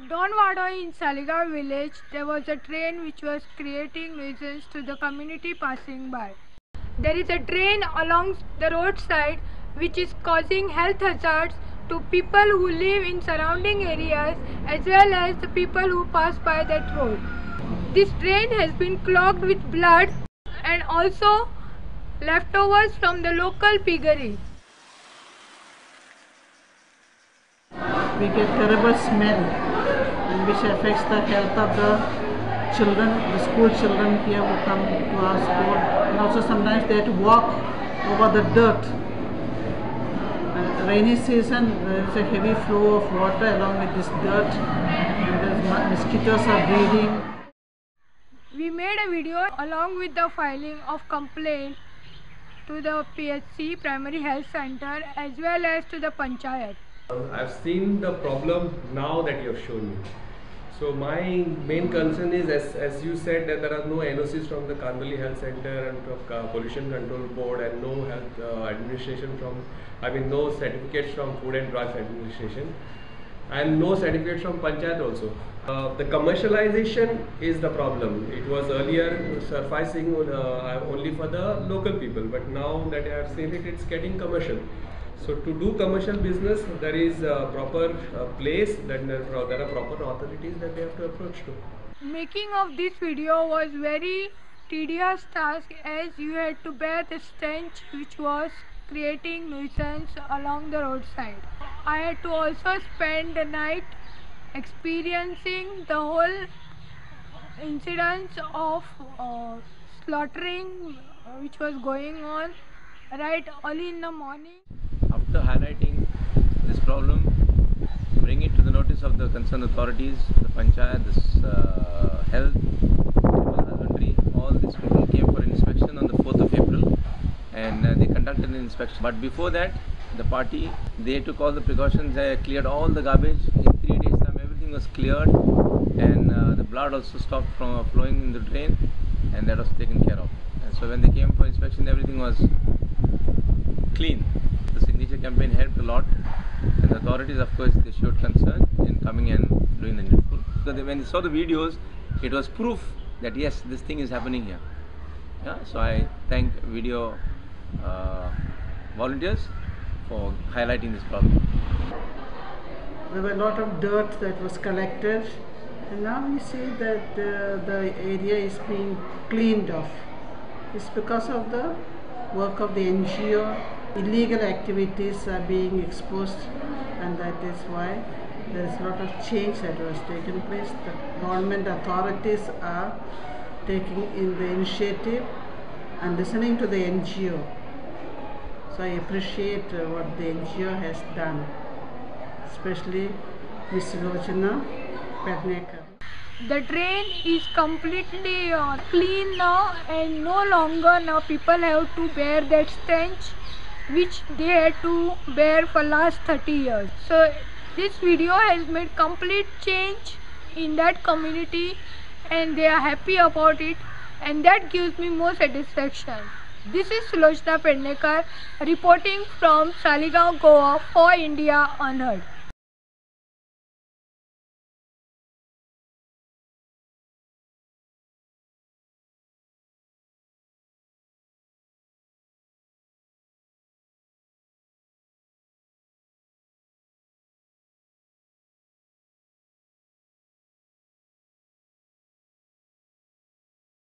At Donwado in Saligaon village, there was a train which was creating nuisance to the community passing by. There is a train along the roadside which is causing health hazards to people who live in surrounding areas as well as the people who pass by that road. This drain has been clogged with blood and also leftovers from the local piggery. we get terrible smell which affects the health of the children, the school children here who come to our school and also sometimes they have to walk over the dirt. And rainy season there is a heavy flow of water along with this dirt and there's mosquitoes are breeding. We made a video along with the filing of complaint to the PHC Primary Health Center as well as to the Panchayat. I've seen the problem now that you have shown me. So my main concern is, as, as you said, that there are no NOCs from the Kandali Health Center and from uh, Pollution Control Board and no health uh, administration from, I mean no certificates from Food and Drugs Administration and no certificates from Panchayat also. Uh, the commercialization is the problem. It was earlier sufficing uh, only for the local people, but now that I have seen it, it's getting commercial. So to do commercial business, there is a proper uh, place, that there are proper authorities that they have to approach to. Making of this video was very tedious task as you had to bear the stench which was creating nuisance along the roadside. I had to also spend the night experiencing the whole incidents of uh, slaughtering uh, which was going on right early in the morning. After highlighting this problem, bring it to the notice of the concerned authorities, the panchayat, this uh, health, husbandry, all these people came for inspection on the 4th of April and uh, they conducted an inspection. But before that, the party, they took all the precautions, they cleared all the garbage. In three days time, everything was cleared and uh, the blood also stopped from flowing in the drain and that was taken care of. And so when they came for inspection, everything was clean. Campaign helped a lot, and the authorities, of course, they showed concern in coming and doing the needful. So they, when they saw the videos, it was proof that yes, this thing is happening here. Yeah, so I thank video uh, volunteers for highlighting this problem. There were a lot of dirt that was collected and now we see that uh, the area is being cleaned off. It's because of the work of the NGO. Illegal activities are being exposed and that is why there is a lot of change that was taken place. The government authorities are taking in the initiative and listening to the NGO. So I appreciate uh, what the NGO has done, especially Ms. Lochana Pednekar. The drain is completely uh, clean now and no longer now people have to bear that stench which they had to bear for last 30 years. So this video has made complete change in that community and they are happy about it and that gives me more satisfaction. This is Sulochana Pednekar reporting from Saligaon, Goa for India Unheard.